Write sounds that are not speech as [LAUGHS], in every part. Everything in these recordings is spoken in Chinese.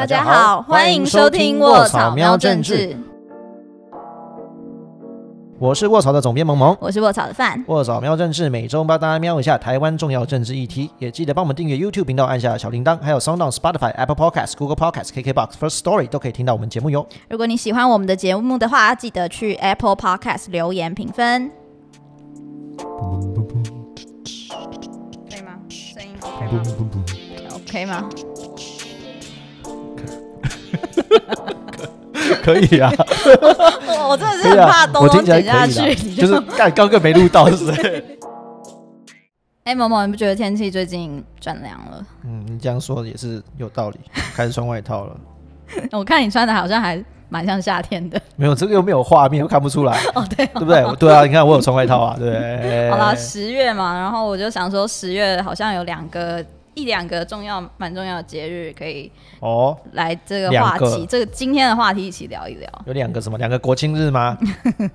大家好，欢迎收听卧草喵政治，我是卧草的总编萌萌，我是卧草的范。卧草喵政治每周帮大家瞄一下台湾重要政治议题，也记得帮我们订阅 YouTube 频道，按下小铃铛，还有 Sound on Spotify、Apple Podcasts、Google Podcasts、KKBox、First Story 都可以听到我们节目哟。如果你喜欢我们的节目的话，记得去 Apple Podcast 留言评分，可以吗？声音 OK 吗？OK 吗？[LAUGHS] 可以啊，我我真的是很怕东东剪下去，就是刚刚个没录到，是不是？[LAUGHS] 哎，某某，你不觉得天气最近转凉了？嗯，你这样说也是有道理，开始穿外套了。[LAUGHS] 我看你穿的好像还蛮像夏天的。没有，这个又没有画面，又看不出来。哦，对，对不对？对啊，你看我有穿外套啊，对。好了，十月嘛，然后我就想说，十月好像有两个。一两个重要、蛮重要的节日可以哦，来这个话题，这个今天的话题一起聊一聊。有两个什么？两个国庆日吗？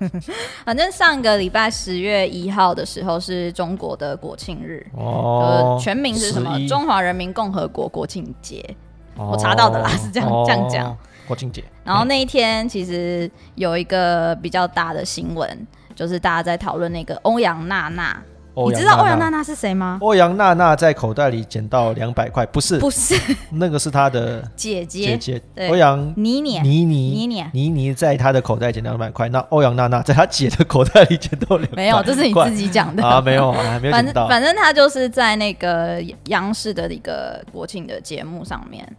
[LAUGHS] 反正上个礼拜十月一号的时候是中国的国庆日哦，全名是什么？中华人民共和国国庆节。我查到的啦，是这样这样讲。国庆节。然后那一天其实有一个比较大的新闻，就是大家在讨论那个欧阳娜娜。你知道欧阳娜娜是谁吗？欧阳娜娜在口袋里捡到两百块，不是，不是，那个是她的 [LAUGHS] 姐姐。姐姐，欧阳妮妮，妮妮，妮妮，妮妮在她的口袋捡到两百块，那欧阳娜娜在她姐的口袋里捡到两。没有，这是你自己讲的。啊，没有，还没有反正。反正她就是在那个央视的一个国庆的节目上面，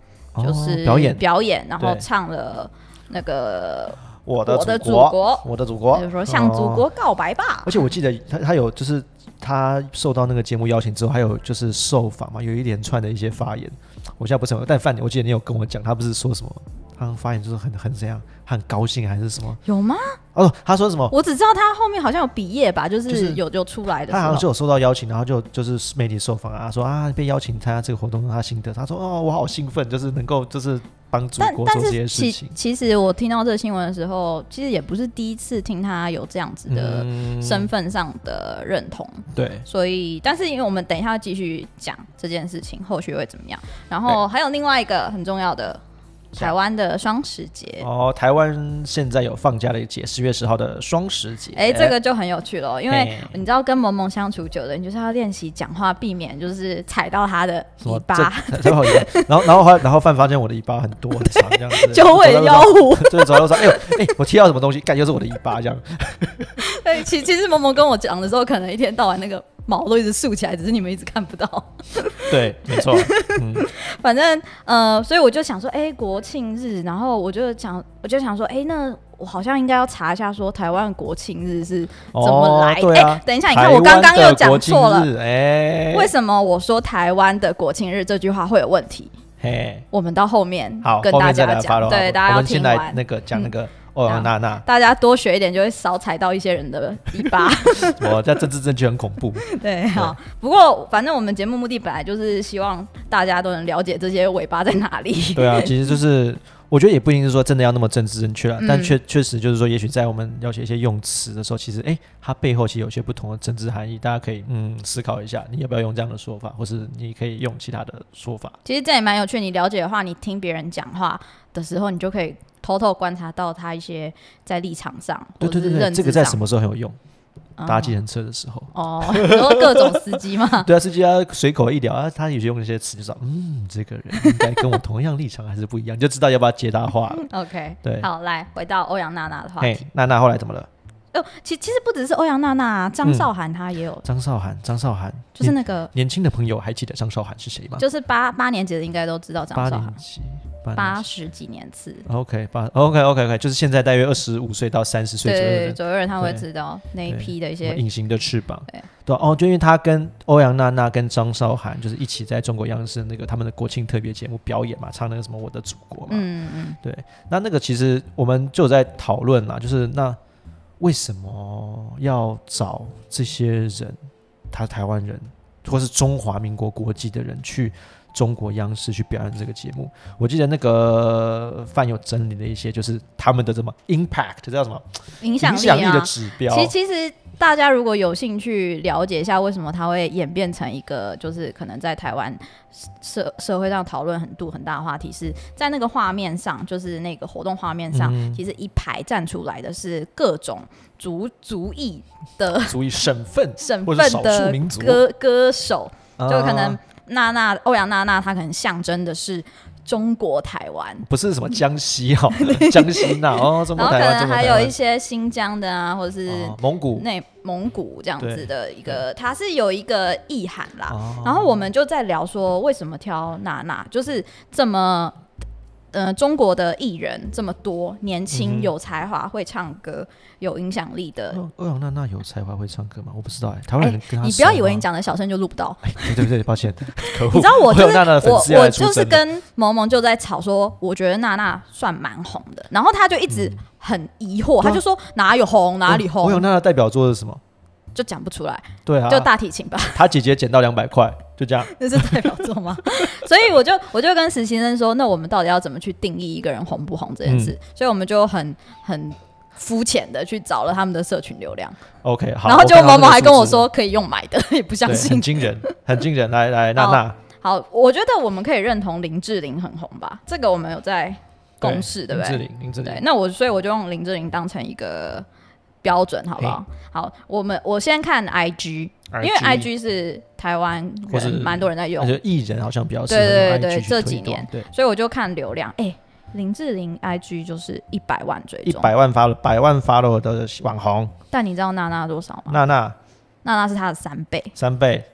就是表演。表演，然后唱了那个。我的祖国，我的祖国，就是说向祖国告白吧。而且我记得他他有就是他受到那个节目邀请之后，还有就是受访嘛，有一连串的一些发言。我现在不是，但范，我记得你有跟我讲，他不是说什么？他发言就是很很怎样，很高兴还是什么？有吗？哦，他说什么？我只知道他后面好像有毕业吧，就是有有出来的。他好像就有收到邀请，然后就就是媒体受访啊，说啊被邀请参加这个活动，他心得。他说哦，我好兴奋，就是能够就是。帮祖国做这些事情。其实我听到这个新闻的时候，其实也不是第一次听他有这样子的身份上的认同。对，所以，但是因为我们等一下继续讲这件事情，后续会怎么样？然后还有另外一个很重要的。台湾的双十节哦，台湾现在有放假的一节，十月十号的双十节。哎，这个就很有趣了，因为你知道跟萌萌相处久了，你就是要练习讲话，避免就是踩到他的尾巴。然后，然后，然后，然后范发现我的尾巴很多很长，这样子。九尾妖狐。[LAUGHS] 对，走路说：“哎呦，哎，我踢到什么东西？感觉是我的尾巴这样。[LAUGHS] ”对，其其实萌萌跟我讲的时候，可能一天到晚那个。毛都一直竖起来，只是你们一直看不到。[LAUGHS] 对，没错。嗯，[LAUGHS] 反正呃，所以我就想说，哎，国庆日，然后我就想，我就想说，哎，那我好像应该要查一下，说台湾国庆日是怎么来？哎，等一下，你看我刚刚又讲错了。哎，为什么我说台湾的国庆日这句话会有问题？嘿，我们到后面好跟大家讲，对，大家要听完那个讲那个。欧阳娜娜，大家多学一点，就会少踩到一些人的尾巴。哇，[LAUGHS] 这政治正确很恐怖。[LAUGHS] 对，好。不过，反正我们节目目的本来就是希望大家都能了解这些尾巴在哪里。对啊，其实就是我觉得也不一定是说真的要那么政治正确了，但确确实就是说，也许在我们了解一些用词的时候，其实哎，它背后其实有些不同的政治含义，大家可以嗯思考一下，你要不要用这样的说法，或是你可以用其他的说法。其实这也蛮有趣，你了解的话，你听别人讲话的时候，你就可以。偷偷观察到他一些在立场上，对对对对，这个在什么时候很有用？搭计程车的时候哦，然后各种司机嘛，[LAUGHS] 对啊，司机啊随口一聊啊，他有些用一些词，就说嗯，这个人应该跟我同样立场还是不一样，就知道要不要接他话了。OK，对，好，来回到欧阳娜娜的话题，娜娜后来怎么了？哦，其其实不只是欧阳娜娜，张韶涵她也有。张韶涵，张韶涵就是那个年轻的朋友还记得张韶涵是谁吗？就是八八年级的应该都知道张韶涵。八十几年次，OK，八 OK OK OK，就是现在大约二十五岁到三十岁左右的左右人，他会知道那一批的一些隐形的翅膀，对。哦，就因为他跟欧阳娜娜跟张韶涵就是一起在中国央视那个他们的国庆特别节目表演嘛，唱那个什么我的祖国嘛，嗯嗯，对，那那个其实我们就在讨论啦，就是那为什么要找这些人，他台湾人或是中华民国国籍的人去？中国央视去表演这个节目。我记得那个范有整理了一些，就是他们的什么 impact，这叫什么影响力的指标。其其实。大家如果有兴趣了解一下为什么它会演变成一个，就是可能在台湾社社会上讨论很度很大的话题，是在那个画面上，就是那个活动画面上，其实一排站出来的是各种族族裔的族裔省份省份的歌歌手，就可能娜娜欧阳娜娜，她可能象征的是。中国台湾不是什么江西哈，江西那哦，中国台湾，可能还有一些新疆的啊，或者是蒙古、内蒙古这样子的一个，它是有一个意涵啦。然后我们就在聊说，为什么挑娜娜，就是这么。呃，中国的艺人这么多，年轻有才华、会唱歌、有影响力的。欧阳娜娜有才华会唱歌吗？我不知道哎。台湾人跟你不要以为你讲的小声就录不到。对对对，抱歉。[LAUGHS] 你知道我就是我，我就是跟萌萌就在吵说，我觉得娜娜算蛮红的，然后他就一直很疑惑，他就说哪有红哪里红？欧阳娜娜代表作是什么？就讲不出来。对啊，就大提琴吧。[LAUGHS] 他姐姐捡到两百块。就这样，[LAUGHS] 那是代表作吗？[LAUGHS] 所以我就我就跟实习生说，那我们到底要怎么去定义一个人红不红这件事？所以我们就很很肤浅的去找了他们的社群流量。OK，好。然后就某某还跟我说可以用买的，也不相信。很惊人，很惊人。来来，娜娜。好，我觉得我们可以认同林志玲很红吧？这个我们有在公示，对不对？林志玲，林志玲。对，那我所以我就用林志玲当成一个标准，好不好？好，我们我先看 IG。因为 I G 是台湾人蛮多人在用，就艺人好像比较对对对这几年，对，所以我就看流量，哎，林志玲 I G 就是一百万追踪，一百万发了百万发了的网红。但你知道娜娜多少吗？娜娜，娜娜是她的三倍，三倍，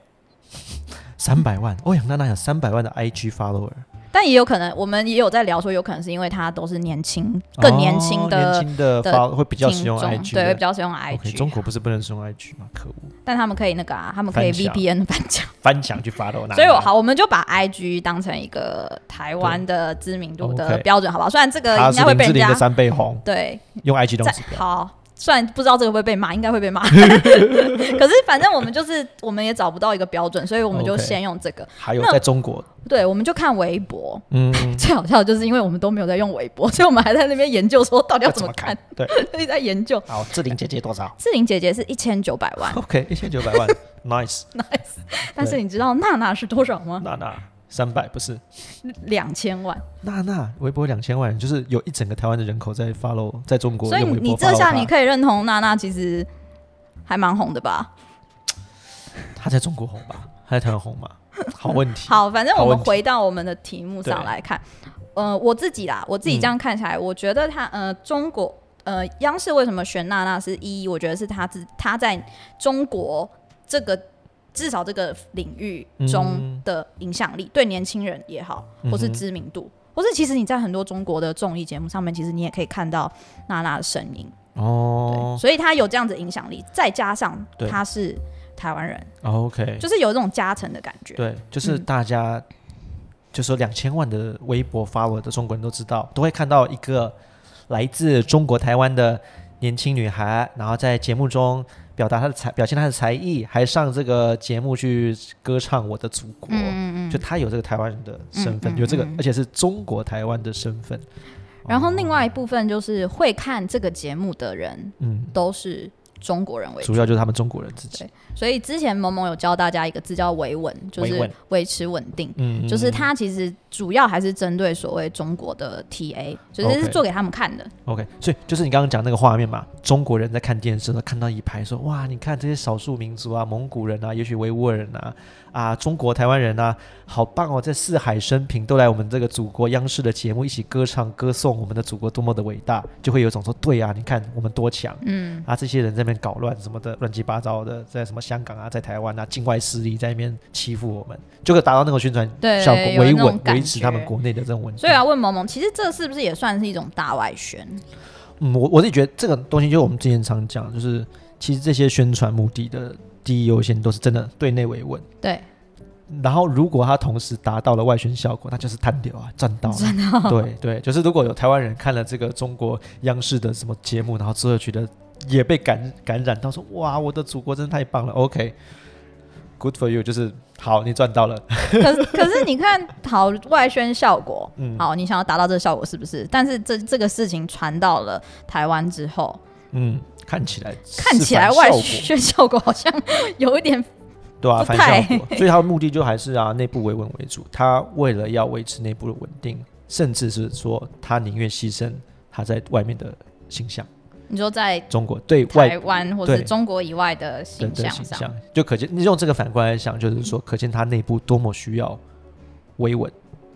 三百万。欧阳娜娜有三百万的 I G follower。但也有可能，我们也有在聊说，有可能是因为他都是年轻、更年轻的、年轻的发会比较使用 IG，对，会比较使用 IG。中国不是不能使用 IG 吗？可恶！但他们可以那个啊，他们可以 VPN [LAUGHS] 翻墙，翻墙去发到那。所以好，我们就把 IG 当成一个台湾的知名度的标准，好不好？虽然这个应该会被人家三倍红，对，用 IG 东西好。虽然不知道这个会被骂，[LAUGHS] 应该会被骂。[LAUGHS] 可是反正我们就是，我们也找不到一个标准，所以我们就先用这个。还有在中国，对，我们就看微博。嗯，最好笑的就是因为我们都没有在用微博，[LAUGHS] 所以我们还在那边研究说到底要怎么看。对，一直在研究。好，志玲姐姐多少？志玲姐姐是一千九百万。OK，一千九百万，Nice，Nice。但是你知道娜娜是多少吗？娜娜。三百不是两千万，那那微博两千万，就是有一整个台湾的人口在 follow，在中国。所以你这下你可以认同娜娜其实还蛮红的吧？她在中国红吧？她在台湾红吗？[LAUGHS] 好问题。好，反正我们回到我们的题目上来看，呃，我自己啦，我自己这样看起来，我觉得他呃，中国呃，央视为什么选娜娜是一？我觉得是他自他在中国这个。至少这个领域中的影响力，对年轻人也好，或是知名度，或是其实你在很多中国的综艺节目上面，其实你也可以看到娜娜的声音哦。所以她有这样子影响力，再加上她是台湾人，OK，就是有这种加成的感觉。对，就是大家就说两千万的微博发我的中国人都知道，都会看到一个来自中国台湾的年轻女孩，然后在节目中。表达他的才，表现他的才艺，还上这个节目去歌唱我的祖国，就他有这个台湾人的身份，有这个，而且是中国台湾的身份。然后另外一部分就是会看这个节目的人，嗯，都是。中国人为主，主要就是他们中国人自己。所以之前萌萌有教大家一个字叫“维稳”，就是维持稳定。嗯，就是它其实主要还是针对所谓中国的 TA，就是是做给他们看的。OK，所以就是你刚刚讲那个画面嘛，中国人在看电视，看到一排说：“哇，你看这些少数民族啊，蒙古人啊，也许维吾尔人啊。”啊，中国台湾人呐，好棒哦！在四海升平，都来我们这个祖国央视的节目，一起歌唱歌颂我们的祖国多么的伟大，就会有一种说，对啊，你看我们多强，嗯，啊，这些人在那边搞乱什么的，乱七八糟的，在什么香港啊，在台湾啊，境外势力在那边欺负我们，就可以达到那个宣传效果，维稳维持他们国内的这种稳定。所以要问萌萌，其实这是不是也算是一种大外宣？嗯，我我自己觉得这个东西，就是我们之前常讲，就是其实这些宣传目的的。第一优先都是真的对内维稳，对。然后如果他同时达到了外宣效果，那就是探掉啊，赚到。赚到。对对，就是如果有台湾人看了这个中国央视的什么节目，然后之后觉得也被感感染到，说哇，我的祖国真的太棒了。OK，good for you，就是好，你赚到了。可是可是你看，好外宣效果，嗯，好，你想要达到这个效果是不是？但是这这个事情传到了台湾之后，嗯，看起来看起来外宣效果好像有一点。对啊，反效果，[LAUGHS] 所以他的目的就还是啊，内部维稳为主。他为了要维持内部的稳定，甚至是说他宁愿牺牲他在外面的形象。你说在中国对外台湾或者中国以外的形象上，就可见你用这个反过来想，就是说可见他内部多么需要维稳。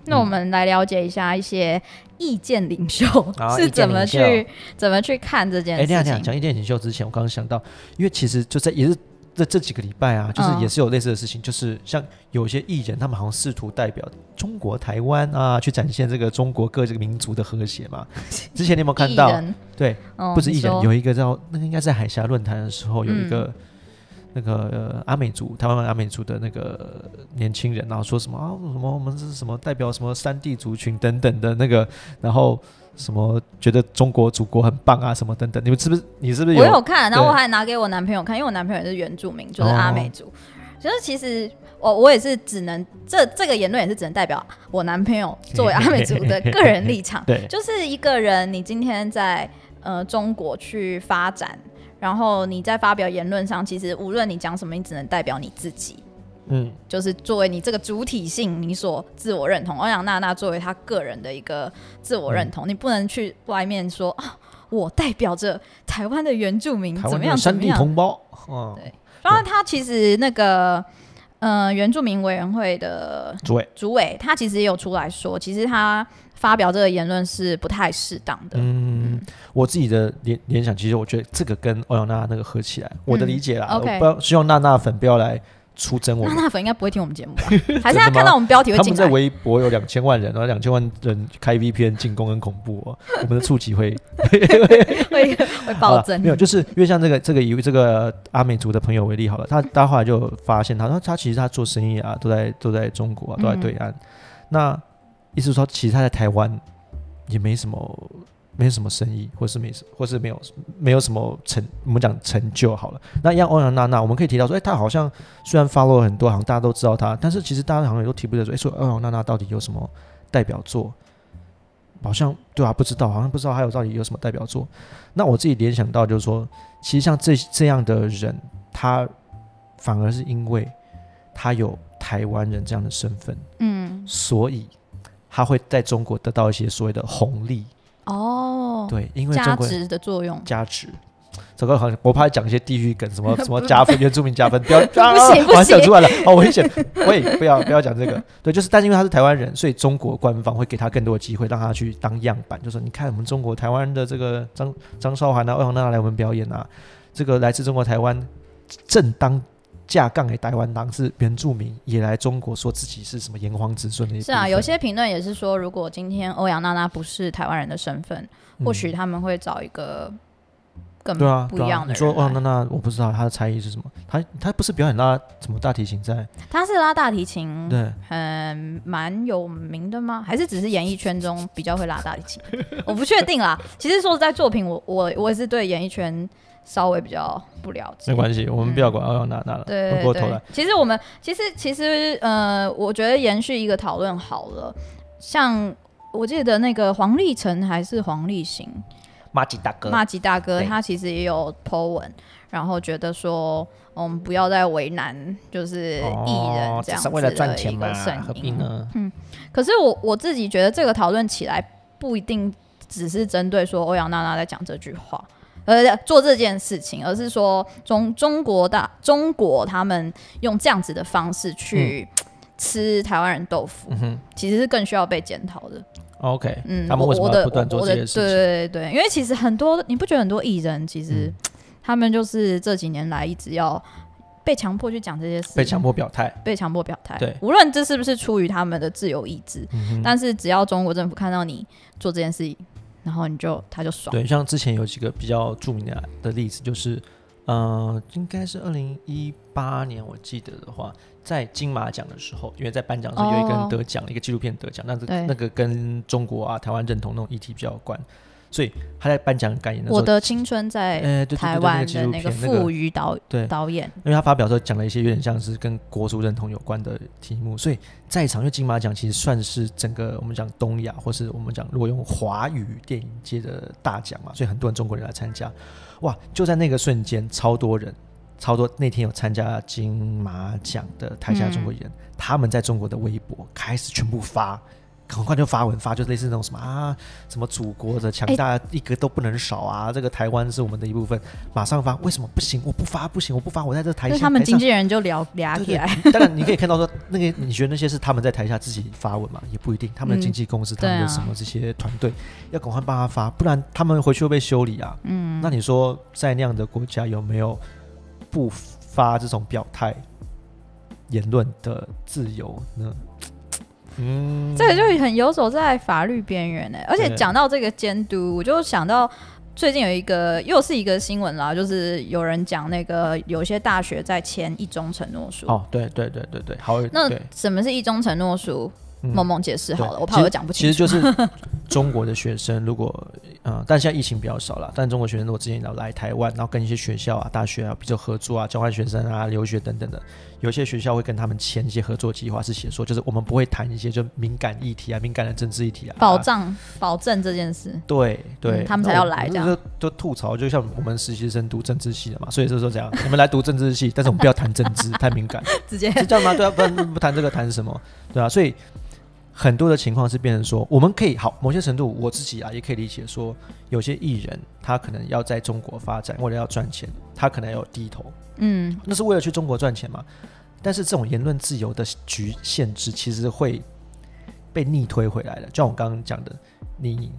那我们来了解一下一些意见领袖 [LAUGHS] 是怎么去怎么去看这件事情。讲意见领袖之前，我刚刚想到，因为其实就在也是。这这几个礼拜啊，就是也是有类似的事情，就是像有些艺人，他们好像试图代表中国台湾啊，去展现这个中国各这个民族的和谐嘛。[LAUGHS] 之前你有没有看到？对，不止艺人，有一个叫那个应该在海峡论坛的时候，有一个那个阿美族台湾阿美族的那个年轻人，然后说什么啊什么我们是什么代表什么山地族群等等的那个，然后。什么觉得中国祖国很棒啊？什么等等？你们是不是？你是不是？我有看，然后我还拿给我男朋友看，因为我男朋友也是原住民，就是阿美族。就是其实我我也是只能这这个言论也是只能代表我男朋友作为阿美族的个人立场。[LAUGHS] 对，就是一个人，你今天在呃中国去发展，然后你在发表言论上，其实无论你讲什么，你只能代表你自己。嗯，就是作为你这个主体性，你所自我认同。欧阳娜娜作为她个人的一个自我认同，你不能去外面说啊，我代表着台湾的原住民，怎么样？山地同胞。对，然后他其实那个呃原住民委员会的主委，主委他其实也有出来说，其实他发表这个言论是不太适当的。嗯，我自己的联联想，其实我觉得这个跟欧阳娜娜那个合起来，我的理解啦，我不要希望娜娜粉不要来。出征我，那那粉应该不会听我们节目吧？还是他看到我们标题会进他们在微博有两千万人，然后两千万人开 VPN 进攻，很恐怖哦。我们的触及会 [LAUGHS] 会会暴增。没有，就是因为像这个这个以这个阿美族的朋友为例好了，他他后来就发现，他说他其实他做生意啊，都在都在中国啊，都在对岸。那意思说，其实他在台湾也没什么。没什么生意，或是没什，或是没有没有什么成，我们讲成就好了。那一样欧阳娜娜，我们可以提到说，哎，她好像虽然 follow 很多，好像大家都知道她，但是其实大家好像也都提不得说，哎，说欧阳娜娜到底有什么代表作？好像对啊，不知道，好像不知道还有到底有什么代表作。那我自己联想到就是说，其实像这这样的人，他反而是因为他有台湾人这样的身份，嗯，所以他会在中国得到一些所谓的红利。哦，对，因为加值的作用，加值。这个好像我怕讲一些地域梗，什么 [LAUGHS] 什么加分，原住民加分，不要，不 [LAUGHS] 行不行，讲出来了，好危险。喂，不要不要讲这个。对，就是，但是因为他是台湾人，所以中国官方会给他更多的机会，让他去当样板，就说你看我们中国台湾的这个张张韶涵啊、欧阳娜娜来我们表演啊，这个来自中国台湾正当。架杠给台湾党是原住民也来中国说自己是什么炎黄子孙的？是啊，有些评论也是说，如果今天欧阳娜娜不是台湾人的身份，或许他们会找一个更对啊不一样的。你说欧阳娜娜，我不知道她的才艺是什么？她她不是表演拉什么大提琴在？她是拉大提琴，对，很蛮有名的吗？还是只是演艺圈中比较会拉大提琴？我不确定啦。其实说实在，作品我我我也是对演艺圈。稍微比较不了解，没关系，我们不要管欧阳娜娜了。对对对，其实我们其实其实呃，我觉得延续一个讨论好了。像我记得那个黄立成还是黄立行，马吉大哥，马吉大哥，他其实也有 po 文，然后觉得说，我们不要再为难，就是艺人这样子的一个声音呢？嗯，可是我我自己觉得这个讨论起来不一定只是针对说欧阳娜娜在讲这句话。呃，做这件事情，而是说中中国大中国他们用这样子的方式去吃台湾人豆腐，其实是更需要被检讨的。OK，嗯，他们为什么不断做这些事情？对对对，因为其实很多，你不觉得很多艺人其实他们就是这几年来一直要被强迫去讲这些事，被强迫表态，被强迫表态。对，无论这是不是出于他们的自由意志，但是只要中国政府看到你做这件事情。然后你就他就爽。对，像之前有几个比较著名的的例子，就是，呃，应该是二零一八年，我记得的话，在金马奖的时候，因为在颁奖的时候有一个人得奖，一个纪录片得奖，那个那个跟中国啊、台湾认同那种议题比较有关，所以他在颁奖感言的时候，我的青春在台湾的那个富余导对导演，因为他发表的时候讲了一些有点像是跟国族认同有关的题目，所以在场因为金马奖其实算是整个我们讲东亚或是我们讲如果用华语电影界的大奖嘛，所以很多人中国人来参加，哇！就在那个瞬间，超多人，超多那天有参加金马奖的台下中国人，他们在中国的微博开始全部发。很快就发文发，就类似那种什么啊，什么祖国的强大一个都不能少啊，这个台湾是我们的一部分，马上发，为什么不行？我不发不行，我不发，我在这台下。他们经纪人就聊聊起来。当然，你可以看到说，那个你觉得那些是他们在台下自己发文嘛？也不一定，他们的经纪公司，[LAUGHS] 他们的什么这些团队要赶快帮他发，不然他们回去会被修理啊。嗯，那你说在那样的国家有没有不发这种表态言论的自由呢？嗯，这个就很游走在法律边缘呢。而且讲到这个监督，我就想到最近有一个又是一个新闻啦，就是有人讲那个有些大学在签一中承诺书。哦，对对对对对，好。那什么是一中承诺书？梦梦解释好了，我怕我讲不清楚。其实就是 [LAUGHS] 中国的学生，如果嗯，但现在疫情比较少了。但中国学生如果之前要来台湾，然后跟一些学校啊、大学啊，比如合作啊、交换学生啊、留学等等的，有些学校会跟他们签一些合作计划，是写说，就是我们不会谈一些就敏感议题啊、敏感的政治议题啊，保障、保证这件事。对对，他们才要来这样。就吐槽，就像我们实习生读政治系的嘛，所以就说这样，你们来读政治系，但是我们不要谈政治，[LAUGHS] 太敏感，直接是这样吗？对啊，不然不谈这个谈什么？对啊，所以。很多的情况是变成说，我们可以好某些程度，我自己啊也可以理解说，有些艺人他可能要在中国发展，为了要赚钱，他可能要低头，嗯，那是为了去中国赚钱嘛。但是这种言论自由的局限制，其实会被逆推回来的。就像我刚刚讲的，你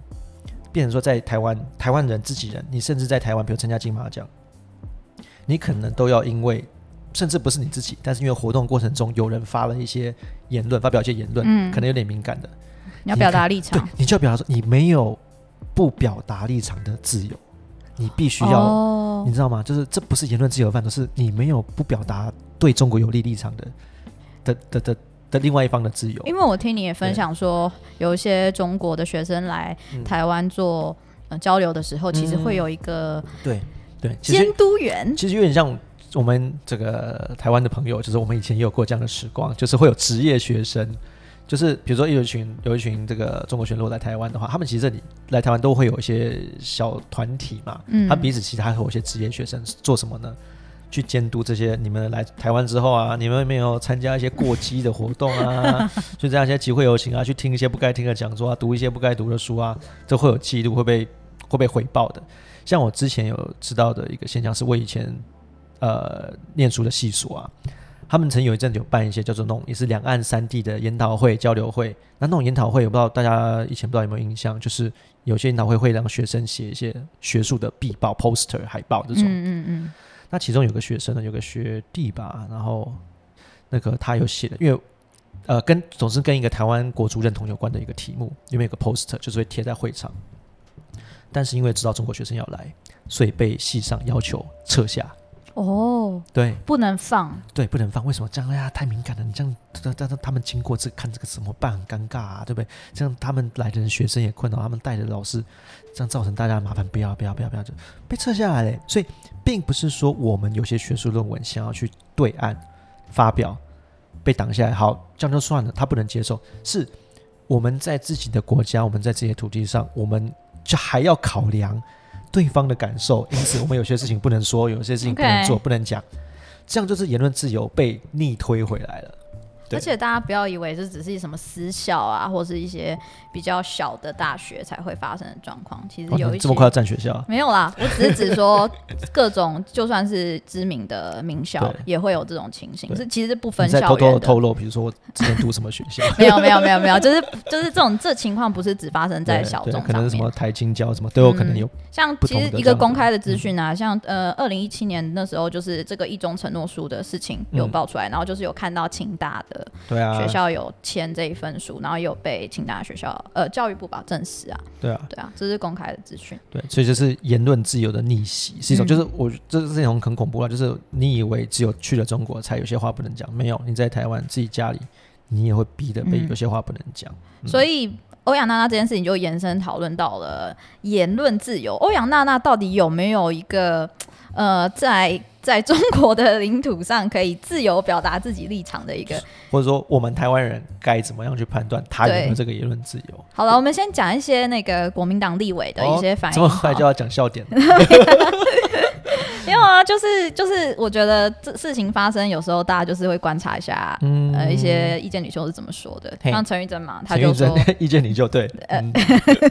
变成说在台湾，台湾人自己人，你甚至在台湾，比如参加金马奖，你可能都要因为。甚至不是你自己，但是因为活动过程中有人发了一些言论，发表一些言论，嗯，可能有点敏感的，你要表达立场，对，你就要表达说你没有不表达立场的自由，你必须要，你知道吗？就是这不是言论自由的范畴，是你没有不表达对中国有利立场的的的的的另外一方的自由。因为我听你也分享说，有一些中国的学生来台湾做呃交流的时候，其实会有一个对对监督员，其实有点像。我们这个台湾的朋友，就是我们以前也有过这样的时光，就是会有职业学生，就是比如说有一群有一群这个中国学生落在台湾的话，他们其实这里来台湾都会有一些小团体嘛，嗯，他彼此其他会有一些职业学生做什么呢？去监督这些你们来台湾之后啊，你们有没有参加一些过激的活动啊？就这样一些集会游行啊，去听一些不该听的讲座啊，读一些不该读的书啊，这会有记录，会被会被回报的。像我之前有知道的一个现象，是我以前。呃，念书的系所啊，他们曾有一阵有办一些叫做那种也是两岸三地的研讨会、交流会。那那种研讨会，我不知道大家以前不知道有没有印象，就是有些研讨会会让学生写一些学术的壁报、poster、海报这种。嗯嗯嗯。那其中有个学生呢，有个学弟吧，然后那个他有写的，因为呃，跟总是跟一个台湾国族认同有关的一个题目，里面有个 poster，就是会贴在会场。但是因为知道中国学生要来，所以被系上要求撤下。哦，对，不能放，对，不能放。为什么这样？哎呀，太敏感了。你这样，但但他们经过这看这个怎么办？很尴尬啊，对不对？这样他们来的人学生也困扰，他们带的老师，这样造成大家的麻烦。不要，不要，不要，不要，就被撤下来了。所以，并不是说我们有些学术论文想要去对岸发表，被挡下来，好，这样就算了。他不能接受，是我们在自己的国家，我们在自己的土地上，我们就还要考量。对方的感受，因此我们有些事情不能说，有些事情不能做，不能讲，这样就是言论自由被逆推回来了。而且大家不要以为这只是什么私校啊，或是一些比较小的大学才会发生的状况。其实有一些这么快要占学校？没有啦，[LAUGHS] 我只是指说各种就算是知名的名校也会有这种情形。是其实不分校偷偷透露，比如说我之前读什么学校？[LAUGHS] 没有没有没有没有，就是就是这种这情况不是只发生在小众可能是什么台青教什么都有可能有。像其实一个公开的资讯啊，像呃二零一七年那时候就是这个一中承诺书的事情有爆出来，然后就是有看到清大的。对啊，学校有签这一份书，然后有被清大学校呃教育部保证实啊。对啊，对啊，这是公开的资讯。对，所以就是言论自由的逆袭是一种，就是我这是一种很恐怖啊，就是你以为只有去了中国才有些话不能讲，没有，你在台湾自己家里，你也会逼的被有些话不能讲。所以。欧阳娜娜这件事情就延伸讨论到了言论自由。欧阳娜娜到底有没有一个呃，在在中国的领土上可以自由表达自己立场的一个，或者说我们台湾人该怎么样去判断他有没有这个言论自由？好了，我们先讲一些那个国民党立委的一些反应。这么快就要讲笑点？[LAUGHS] [LAUGHS] [LAUGHS] [LAUGHS] 没有啊，就是就是，我觉得这事情发生有时候大家就是会观察一下，呃，一些意见领袖是怎么说的。像陈玉珍嘛，他就说 [LAUGHS] 意见领袖对，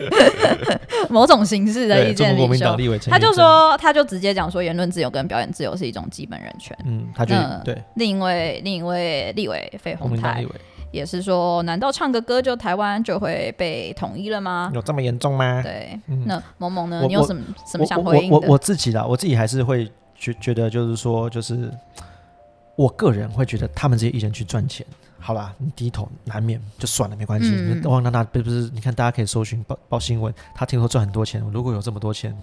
[LAUGHS] 某种形式的意见领袖，他就说他就直接讲说言论自由跟表演自由是一种基本人权。嗯，他就对。另一位另一位立委费鸿泰也是说，难道唱个歌就台湾就会被统一了吗？有这么严重吗？对，那萌萌呢？你有什么什么想回应的？我我我自己啦，我自己还是会。觉觉得就是说，就是我个人会觉得他们这些艺人去赚钱，好啦，你低头难免就算了，没关系。汪娜娜不不是，你看大家可以搜寻报报新闻，他听说赚很多钱。如果有这么多钱，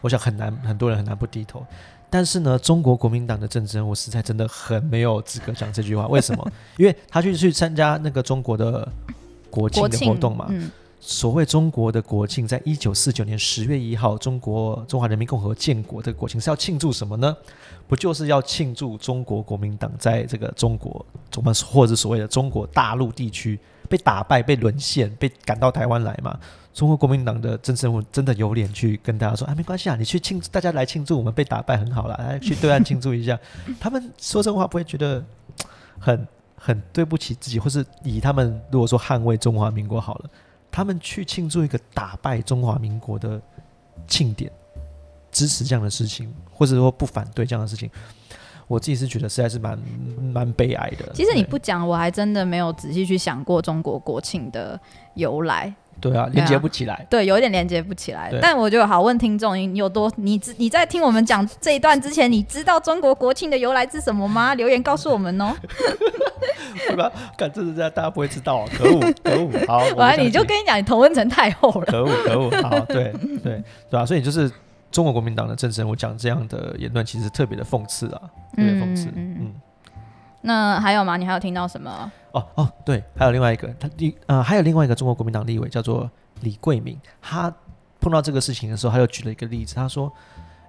我想很难，很多人很难不低头。但是呢，中国国民党的政治人物实在真的很没有资格讲这句话。为什么？[LAUGHS] 因为他去去参加那个中国的国庆的活动嘛。所谓中国的国庆，在一九四九年十月一号，中国中华人民共和国建国的国庆是要庆祝什么呢？不就是要庆祝中国国民党在这个中国，我们或者所谓的中国大陆地区被打败、被沦陷、被赶到台湾来嘛？中国国民党的政治人物真的有脸去跟大家说：“啊，没关系啊，你去庆，大家来庆祝我们被打败很好了，来去对岸 [LAUGHS] 庆祝一下。”他们说真话不会觉得很很对不起自己，或是以他们如果说捍卫中华民国好了。他们去庆祝一个打败中华民国的庆典，支持这样的事情，或者说不反对这样的事情，我自己是觉得实在是蛮蛮悲哀的。其实你不讲，我还真的没有仔细去想过中国国庆的由来。对啊，连接不起来。对，有一点连接不起来。但我就好问听众，你有多你你在听我们讲这一段之前，你知道中国国庆的由来是什么吗？留言告诉我们哦。[LAUGHS] 对吧？看这是这样，大家不会知道啊！可恶，可恶！好，完了你就跟你讲，你同温层太厚了。可恶，可恶！好，对对对啊！所以就是中国国民党的政治人物讲这样的言论，其实特别的讽刺啊，特别讽刺。嗯。那还有吗？你还有听到什么？哦哦，对，还有另外一个，他另呃还有另外一个中国国民党立委叫做李桂明，他碰到这个事情的时候，他又举了一个例子，他说：“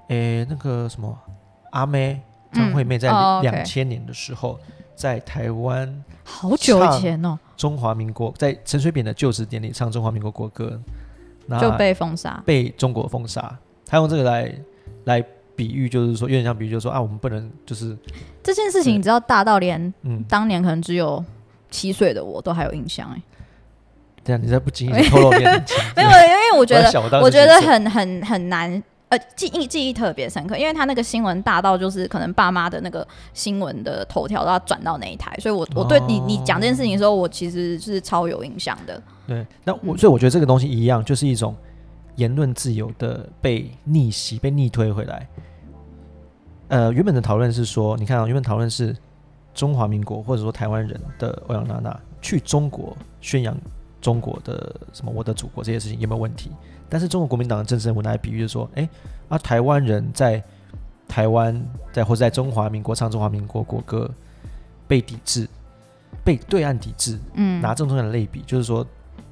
诶，那个什么阿妹张惠妹在两千年的时候在台湾好久以前哦，中华民国在陈水扁的就职典礼唱中华民国国歌，就被封杀，被中国封杀。他用这个来来。”比喻就是说，有点像比喻，就是说啊，我们不能就是这件事情，你知道大到连嗯，当年可能只有七岁的我都还有印象哎。对啊你在不经意透露年龄？[LAUGHS] 没有，因为我觉得我觉得很很很难呃记忆记忆特别深刻，因为他那个新闻大到就是可能爸妈的那个新闻的头条都要转到那一台，所以我我对你你讲这件事情的时候，我其实是超有印象的。对，那我所以我觉得这个东西一样，就是一种言论自由的被逆袭、被逆推回来。呃，原本的讨论是说，你看啊，原本讨论是中华民国或者说台湾人的欧阳娜娜去中国宣扬中国的什么我的祖国这些事情有没有问题？但是中国国民党的政治人物来比喻就说，哎，啊台湾人在台湾在或者在中华民国唱中华民国国歌被抵制，被对岸抵制，嗯，拿这种的类比，就是说，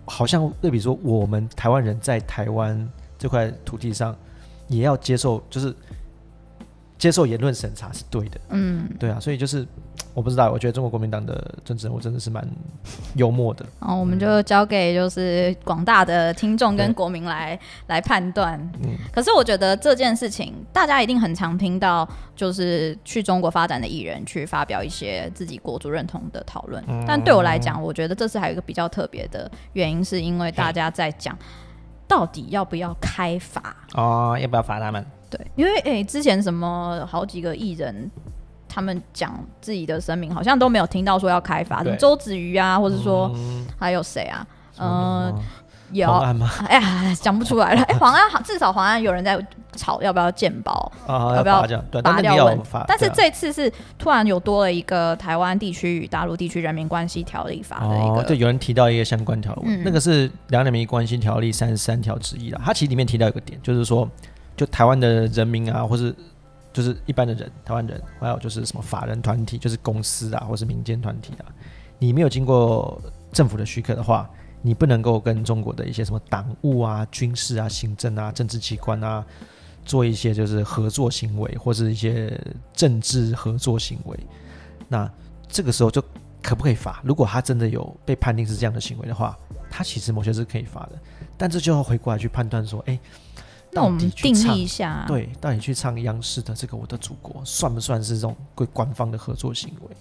好像对比说我们台湾人在台湾这块土地上也要接受，就是。接受言论审查是对的，嗯，对啊，所以就是 [TSK] 我不知道，我觉得中国国民党的政治人物真的是蛮幽默的。哦，我们就交给就是广大的听众跟国民来来判断。嗯，可是我觉得这件事情，大家一定很常听到，就是去中国发展的艺人去发表一些自己国族认同的讨论。但对我来讲，我觉得这次还有一个比较特别的原因，是因为大家在讲到底要不要开罚哦，要不要罚他们？对，因为诶，之前什么好几个艺人，他们讲自己的声明，好像都没有听到说要开发，什么周子瑜啊，或者说还有谁啊？嗯，有？哎呀，讲不出来了。哎，黄安好，至少黄安有人在吵要不要鉴宝，要不要拔掉问？但是这次是突然有多了一个台湾地区与大陆地区人民关系条例法的一个，对，有人提到一个相关条文，那个是两人民关系条例三十三条之一了。它其实里面提到一个点，就是说。就台湾的人民啊，或是就是一般的人，台湾人，还有就是什么法人团体，就是公司啊，或是民间团体啊，你没有经过政府的许可的话，你不能够跟中国的一些什么党务啊、军事啊、行政啊、政治机关啊做一些就是合作行为，或是一些政治合作行为。那这个时候就可不可以罚？如果他真的有被判定是这样的行为的话，他其实某些是可以罚的。但这就要回过来去判断说，哎，那我们定义一下，对，到底去唱央视的这个《我的祖国》算不算是这种归官方的合作行为？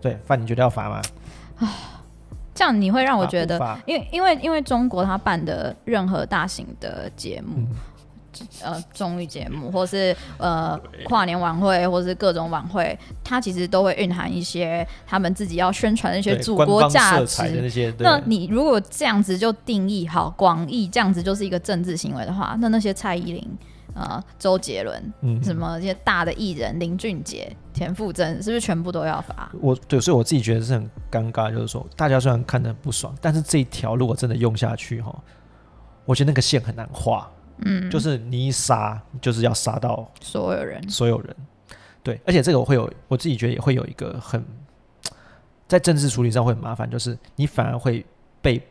对，范，你觉得要罚吗？啊。这样你会让我觉得，因为因为因为中国他办的任何大型的节目，呃，综艺节目，或是呃跨年晚会，或是各种晚会，它其实都会蕴含一些他们自己要宣传的一些祖国价值那些。那你如果这样子就定义好广义，这样子就是一个政治行为的话，那那些蔡依林。啊，周杰伦，嗯，什么一些大的艺人，林俊杰、田馥甄，是不是全部都要罚？我对，所以我自己觉得是很尴尬，就是说，大家虽然看的不爽，但是这一条如果真的用下去哈，我觉得那个线很难画。嗯，就是你一杀，就是要杀到所有人，所有人。对，而且这个我会有，我自己觉得也会有一个很在政治处理上会很麻烦，就是你反而会被。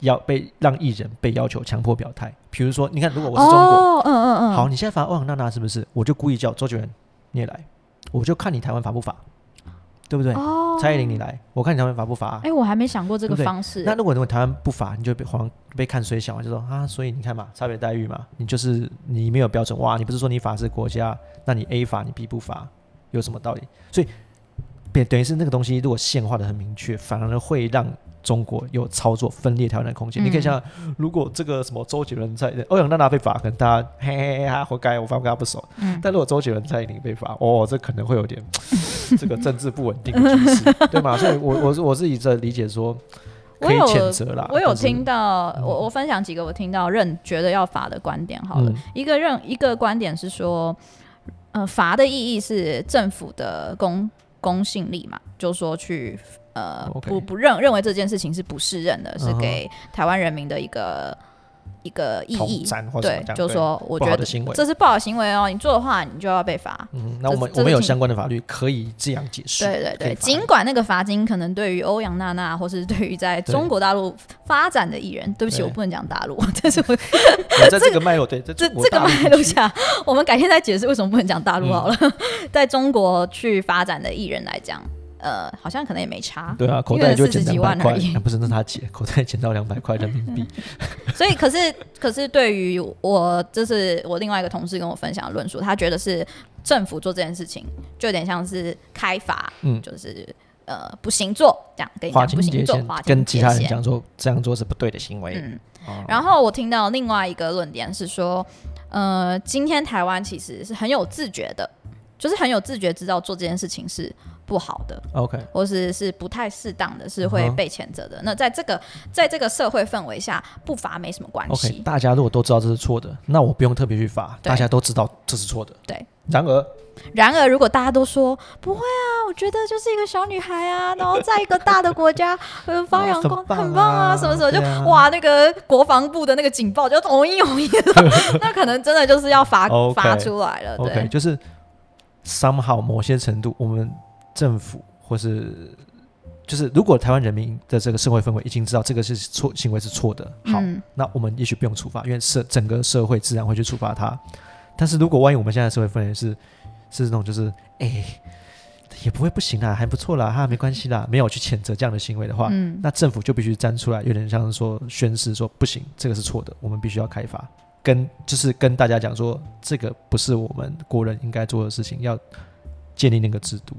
要被让艺人被要求强迫表态，比如说，你看，如果我是中国，嗯嗯嗯，好，你现在罚欧阳娜娜是不是？我就故意叫周杰伦你也来，我就看你台湾罚不罚，对不对？哦，蔡依林你来，我看你台湾罚不罚？哎，我还没想过这个方式。那如果如果台湾不罚，你就被黄被看衰小嘛，就说啊，所以你看嘛，差别待遇嘛，你就是你没有标准哇，你不是说你法治国家，那你 A 罚你 B 不罚，有什么道理？所以，变等于是那个东西如果线画的很明确，反而会让。中国有操作分裂台湾的空间，你可以想，如果这个什么周杰伦在欧阳娜娜被罚，可能大家嘿嘿嘿，他活该，我反跟他不熟。嗯，但如果周杰伦在你被罚，哦，这可能会有点这个政治不稳定的 [LAUGHS] 局势，对吗？所以，我我我自己在理解说，可以谴责啦。我有听到，我我分享几个我听到认觉得要罚的观点。好了，一个认一个观点是说，呃，罚的意义是政府的公公信力嘛，就是说去。呃，不不认认为这件事情是不适任的，是给台湾人民的一个一个意义。对，就是说，我觉得这是不好的行为哦。你做的话，你就要被罚。嗯，那我们我们有相关的法律可以这样解释。对对对，尽管那个罚金可能对于欧阳娜娜，或是对于在中国大陆发展的艺人，对不起，我不能讲大陆，[LAUGHS] 这是我 [LAUGHS] 在这个脉络对这这这个脉络下，我们改天再解释为什么不能讲大陆好了。[LAUGHS] 在中国去发展的艺人来讲。呃，好像可能也没差。对啊，口袋就捡两百块，[LAUGHS] 不是那他姐口袋捡到两百块人民币。[LAUGHS] 所以，可是，可是对于我，就是我另外一个同事跟我分享的论述，他觉得是政府做这件事情，就有点像是开罚，嗯，就是呃不行做这样，跟你讲不行做，跟其他人讲说这样做是不对的行为。嗯，然后我听到另外一个论点是说，呃，今天台湾其实是很有自觉的，就是很有自觉知道做这件事情是。不好的，OK，或是是不太适当的，是会被谴责的。那在这个在这个社会氛围下，不罚没什么关系。OK，大家如果都知道这是错的，那我不用特别去罚，大家都知道这是错的。对。然而，然而，如果大家都说不会啊，我觉得就是一个小女孩啊，然后在一个大的国家发扬光 [LAUGHS] 很棒啊，什么什么就哇，那个国防部的那个警报就哦一同一的，[LAUGHS] 那可能真的就是要罚罚出来了。OK，就是 somehow 某些程度我们。政府或是就是，如果台湾人民的这个社会氛围已经知道这个是错行为是错的，好，那我们也许不用处罚，因为社整个社会自然会去处罚他。但是如果万一我们现在社会氛围是是那种就是哎也不会不行啦，还不错啦，哈，没关系啦，没有去谴责这样的行为的话，那政府就必须站出来，有点像是说宣誓说不行，这个是错的，我们必须要开发，跟就是跟大家讲说这个不是我们国人应该做的事情，要建立那个制度。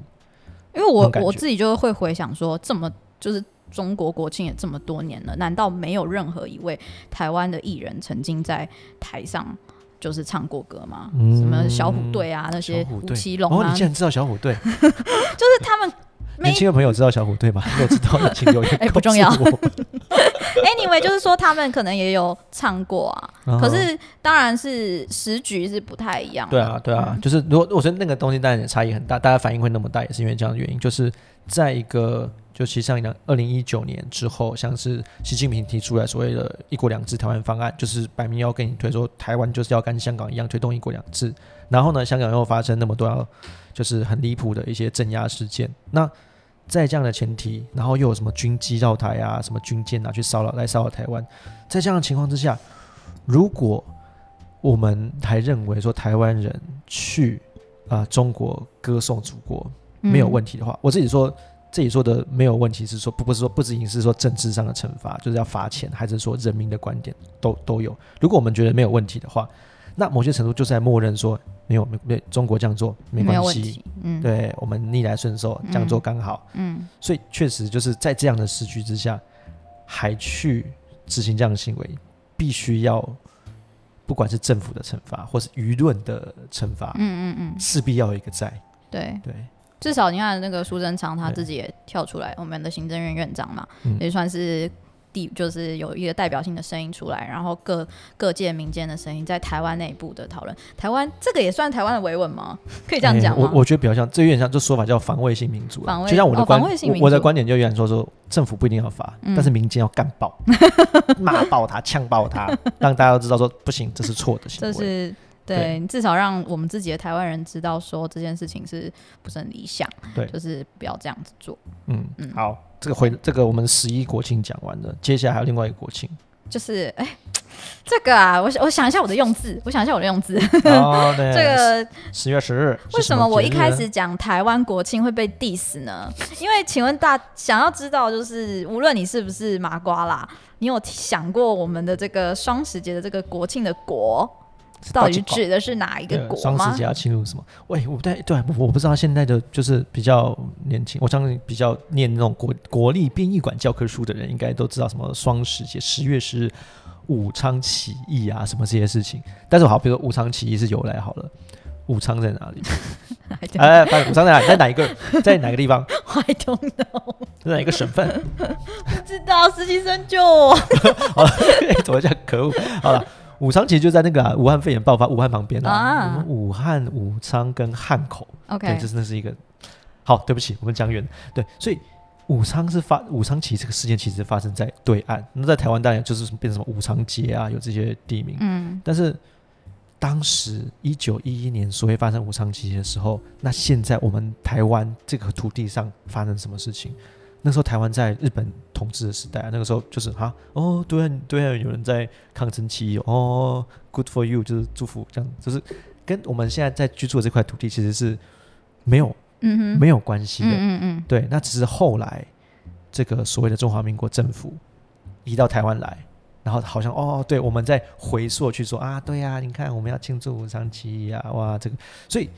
因为我我自己就会回想说，这么就是中国国庆也这么多年了，难道没有任何一位台湾的艺人曾经在台上就是唱过歌吗？什么小虎队啊，那些吴奇隆啊？哦，你竟然知道小虎队？[LAUGHS] 就是他们年轻的朋友知道小虎队吗？没 [LAUGHS] 有知道的请留言。哎，不重要。[LAUGHS] Anyway，就是说他们可能也有唱过啊，可是当然是时局是不太一样。对啊，对啊，就是如果我觉得那个东西当然也差异很大，大家反应会那么大，也是因为这样的原因。就是在一个，就其实像两二零一九年之后，像是习近平提出来所谓的一国两制台湾方案，就是摆明要跟你推说台湾就是要跟香港一样推动一国两制。然后呢，香港又发生那么多就是很离谱的一些镇压事件，那在这样的前提，然后又有什么军机绕台啊，什么军舰啊去骚扰来骚扰台湾，在这样的情况之下，如果我们还认为说台湾人去啊中国歌颂祖国没有问题的话，我自己说自己说的没有问题是说不不是说不仅仅是说政治上的惩罚，就是要罚钱，还是说人民的观点都都有。如果我们觉得没有问题的话，那某些程度就是在默认说。没有，没没中国这样做没关系，嗯，对我们逆来顺受这样做刚好，嗯，所以确实就是在这样的时局之下，还去执行这样的行为，必须要不管是政府的惩罚，或是舆论的惩罚，嗯嗯嗯，势必要有一个在，对。对，至少你看那个苏贞昌他自己也跳出来，我们的行政院院长嘛，也算是。地就是有一个代表性的声音出来，然后各各界民间的声音在台湾内部的讨论。台湾这个也算台湾的维稳吗？[LAUGHS] 可以这样讲吗？我我觉得比较像，这有点像，这说法叫防卫性民主。防卫，就像我的观，我的观点就有点说说，政府不一定要罚，但是民间要干爆，[LAUGHS] 骂爆他，呛爆他，让大家都知道说不行，这是错的行为。这是对，至少让我们自己的台湾人知道说这件事情是不是很理想，对，就是不要这样子做。嗯嗯，好。这个回这个我们十一国庆讲完了，接下来还有另外一个国庆，就是哎，[TSK] 这个啊，我我想一下我的用字，我想一下我的用字。哦，对，[LAUGHS] 这个十月十日，为什么我一开始讲台湾国庆会被 diss 呢？因为请问大想要知道，就是无论你是不是麻瓜啦，你有想过我们的这个双十节的这个国庆的国？到底指的是哪一个国吗？双十节要庆祝什么？喂，我不太，对，我不知道现在的就是比较年轻，我相信比较念那种国国立殡仪馆教科书的人，应该都知道什么双十节，十月十日武昌起义啊，什么这些事情。但是好，比如说武昌起义是由来好了，武昌在哪里？[LAUGHS] 哎，武昌在哪？在哪一个？在哪个地方？I don't know。在哪一个省份？不知道，实习生救我。[LAUGHS] 好了，[LAUGHS] 怎么讲？可恶！好了。武昌其实就在那个武汉肺炎爆发武汉旁边啊，武汉、武昌跟汉口，OK，对，这真的是一个好。对不起，我们讲远，对，所以武昌是发武昌其实这个事件其实发生在对岸，那在台湾当然就是变成什么武昌街啊，有这些地名，嗯，但是当时一九一一年所谓发生武昌起义的时候，那现在我们台湾这个土地上发生什么事情？那时候台湾在日本统治的时代啊，那个时候就是哈哦，对啊，对啊，有人在抗争起义哦，good for you，就是祝福这样，就是跟我们现在在居住的这块土地其实是没有，嗯哼，没有关系的，嗯嗯，对，那只是后来这个所谓的中华民国政府移到台湾来，然后好像哦，对，我们在回溯去说啊，对呀，你看我们要庆祝武昌起义啊，哇，这个，所以。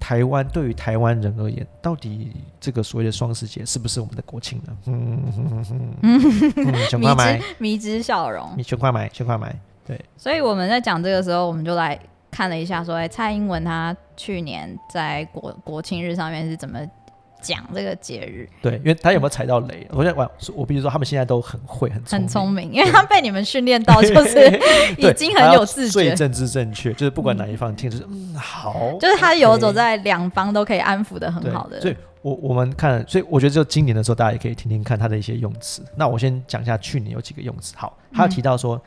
台湾对于台湾人而言，到底这个所谓的双十节是不是我们的国庆呢？嗯嗯嗯嗯，全快买，迷之笑容，你全快买，全快买，对。所以我们在讲这个时候，我们就来看了一下，说，哎，蔡英文他去年在国国庆日上面是怎么。讲这个节日，对，因为他有没有踩到雷？我在我我必须说，他们现在都很会，很很聪明，因为他被你们训练到，就是 [LAUGHS] 已经很有自觉，最政治正确，就是不管哪一方听，就是嗯好，就是他游走在两方都可以安抚的很好的。所以，我我们看，所以我觉得就今年的时候，大家也可以听听看他的一些用词。那我先讲一下去年有几个用词。好，他提到说，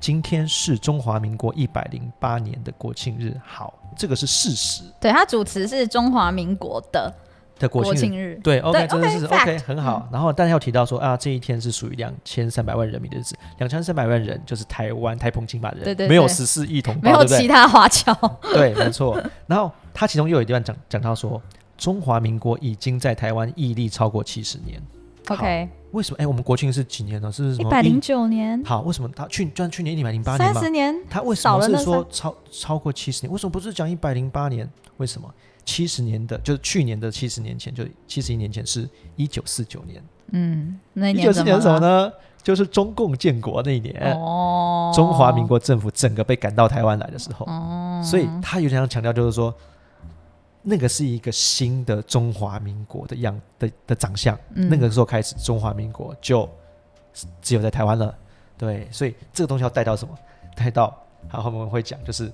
今天是中华民国一百零八年的国庆日。好，这个是事实。对他主持是中华民国的。的国庆日，对，OK，真的是 OK，很好。然后，但是要提到说啊，这一天是属于两千三百万人民的日子，两千三百万人就是台湾台澎金马人，对对，没有十四亿同胞，没有其他华侨，[LAUGHS] 对，没错。然后他其中又有一段讲讲到说，中华民国已经在台湾屹立超过七十年，OK，为什么？哎，我们国庆是几年呢？是？一百零九年。好，为什么他去就算去年一百零八年三十年，他为什么是说超超过七十年？为什么不是讲一百零八年？为什么？七十年的，就是去年的七十年前，就七十一年前是一九四九年。嗯，那一九四九年什么呢？就是中共建国那一年，哦，中华民国政府整个被赶到台湾来的时候。哦，所以他有点想强调，就是说，那个是一个新的中华民国的样的的长相。那个时候开始，中华民国就只有在台湾了。对，所以这个东西要带到什么？带到，好，后面我们会讲，就是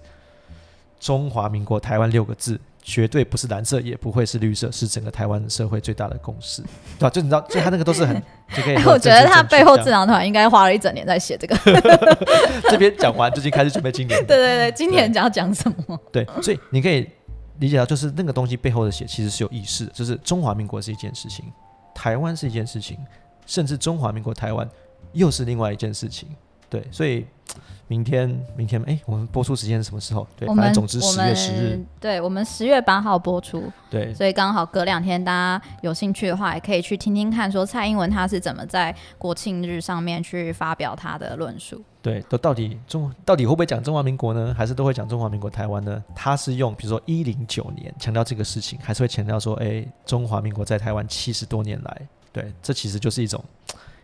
中华民国台湾六个字。绝对不是蓝色，也不会是绿色，是整个台湾社会最大的共识，[LAUGHS] 对吧？就你知道，就他那个都是很就可以。我觉得他背后智囊团应该花了一整年在写这个。[LAUGHS] 这边讲完，最近开始准备今年。[LAUGHS] 对对对，今年要讲什么？对，所以你可以理解到，就是那个东西背后的写其实是有意识，就是中华民国是一件事情，台湾是一件事情，甚至中华民国台湾又是另外一件事情。对，所以。明天，明天，哎，我们播出时间是什么时候？对，反正总之十月十日。对，我们十月八号播出。对，所以刚好隔两天，大家有兴趣的话，也可以去听听看，说蔡英文他是怎么在国庆日上面去发表他的论述。对，都到底中到底会不会讲中华民国呢？还是都会讲中华民国台湾呢？他是用比如说一零九年强调这个事情，还是会强调说，哎，中华民国在台湾七十多年来，对，这其实就是一种。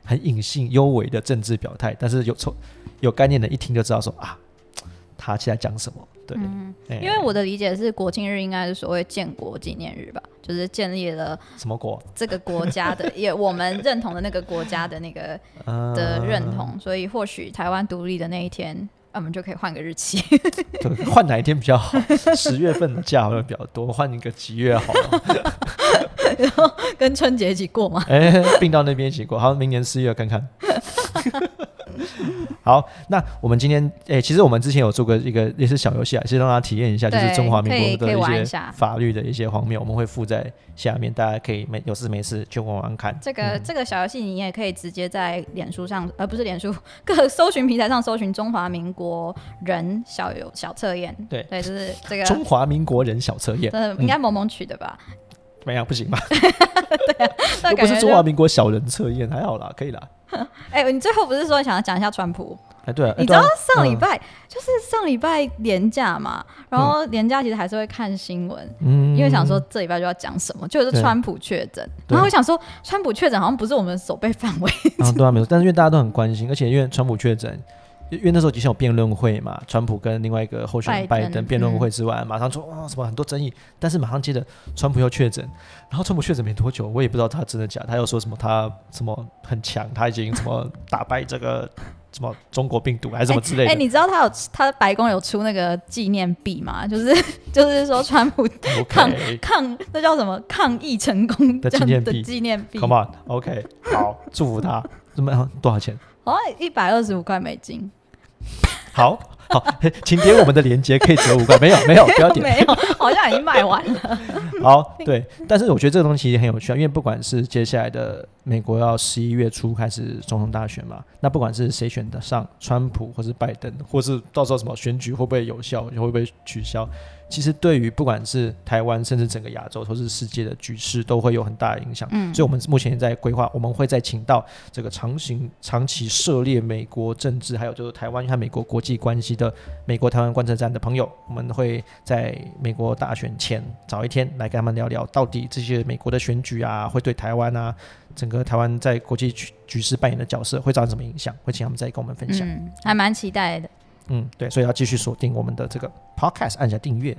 很隐性、幽微的政治表态，但是有从有概念的，一听就知道说啊，他现在讲什么？对，因为我的理解是国庆日应该是所谓建国纪念日吧，就是建立了什么国？这个国家的 [LAUGHS] 也我们认同的那个国家的那个的认同，所以或许台湾独立的那一天。那我们就可以换个日期，对，换哪一天比较好？十月份的假好像比较多，换一个几月好？然后跟春节一起过嘛？哎，并到那边一起过，好，明年四月看看。[LAUGHS] 好，那我们今天诶，其实我们之前有做过一个也是小游戏啊，是让大家体验一下，就是中华民国的一些法律的一些荒谬，我们会附在下面，大家可以没有事没事去玩玩看。这个这个小游戏你也可以直接在脸书上，而不是脸书各搜寻平台上搜寻中华民国人小游小测验。对对，就是这个中华民国人小测验，嗯，应该萌萌取的吧？没有不行吧？[LAUGHS] 对啊，又不是中华民国小人测验，还好啦，可以啦。[LAUGHS] 哎，你最后不是说想要讲一下川普？哎，对，你知道上礼拜就是上礼拜年假嘛，然后年假其实还是会看新闻，嗯，因为想说这礼拜就要讲什么，就是川普确诊，然后我想说川普确诊好像不是我们守备范围，啊，对啊，没错，但是因为大家都很关心，而且因为川普确诊。因为那时候之前有辩论会嘛，川普跟另外一个候选人拜登辩论会之外，马上说啊什么很多争议，但是马上接着川普又确诊，然后川普确诊没多久，我也不知道他真的假，他又说什么他什么很强，他已经什么打败这个 [LAUGHS] 什么中国病毒还是什么之类的。哎，你知道他有他的白宫有出那个纪念币吗？就是 [LAUGHS] 就是说川普抗抗那叫什么抗疫成功的纪念币？纪念币。Come on，OK，好，祝福他。怎么样多少钱？哦，一百二十五块美金。好。好，[LAUGHS] 请点我们的链接，可以折五块。没有，没有，不要点。[LAUGHS] 没有，好像已经卖完了。[LAUGHS] 好，对，但是我觉得这个东西其实很有趣啊，因为不管是接下来的美国要十一月初开始总统大选嘛，那不管是谁选得上，川普或是拜登，或是到时候什么选举会不会有效，会不会取消？其实对于不管是台湾，甚至整个亚洲，或是世界的局势，都会有很大的影响。嗯，所以我们目前在规划，我们会再请到这个长行、长期涉猎美国政治，还有就是台湾和美国国际关系的美国台湾观测站的朋友，我们会在美国大选前早一天来跟他们聊聊，到底这些美国的选举啊，会对台湾啊，整个台湾在国际局局势扮演的角色会造成什么影响，会请他们再跟我们分享。嗯，还蛮期待的。嗯，对，所以要继续锁定我们的这个 podcast，按下订阅。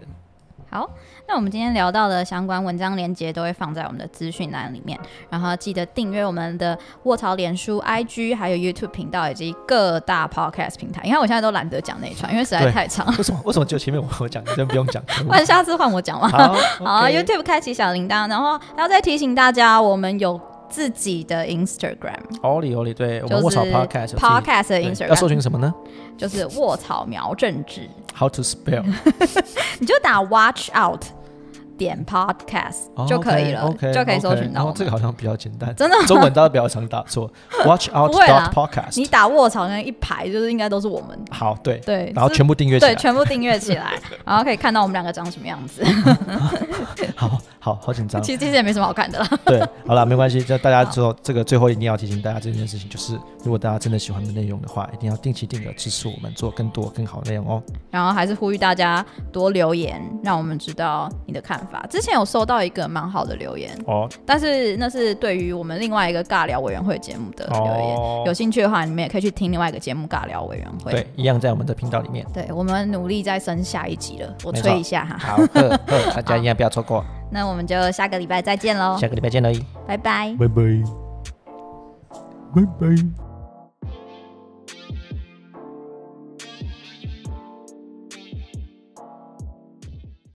好，那我们今天聊到的相关文章链接都会放在我们的资讯栏里面，然后记得订阅我们的卧槽脸书、IG，还有 YouTube 频道以及各大 podcast 平台。你看我现在都懒得讲那一串，因为实在太长。[LAUGHS] 为什么？为什么就前面我我讲，真不用讲？[LAUGHS] 换下次换我讲嘛。好，[LAUGHS] YouTube 开启小铃铛，然后还要再提醒大家，我们有。自己的 Instagram，奥利奥利，对我们卧槽 Podcast Podcast 的 Instagram 要搜寻什么呢？就是卧槽苗政治。How to spell？[LAUGHS] 你就打 Watch Out。点 podcast 就可以了，就可以搜寻到。这个好像比较简单，真的。中文大家比较常打错。[LAUGHS] Watch out dot podcast。你打卧槽那一排，就是应该都是我们。好，对对，然后全部订阅起来，对，全部订阅起来，[LAUGHS] 然后可以看到我们两个长什么样子。好好好紧张。其实其实也没什么好看的了。[LAUGHS] 对，好了，没关系。就大家说这个最后一定要提醒大家这件事情，就是如果大家真的喜欢的内容的话，一定要定期定额支持我们做更多更好的内容哦。然后还是呼吁大家多留言，让我们知道你的看法。之前有收到一个蛮好的留言哦，但是那是对于我们另外一个尬聊委员会节目的留言。有兴趣的话，你们也可以去听另外一个节目尬聊委员会。对，一样在我们的频道里面。对，我们努力再升下一集了，我催一下哈。好，[LAUGHS] 大家一样不要错过。那我们就下个礼拜再见喽。下个礼拜见喽，拜拜，拜拜，拜拜。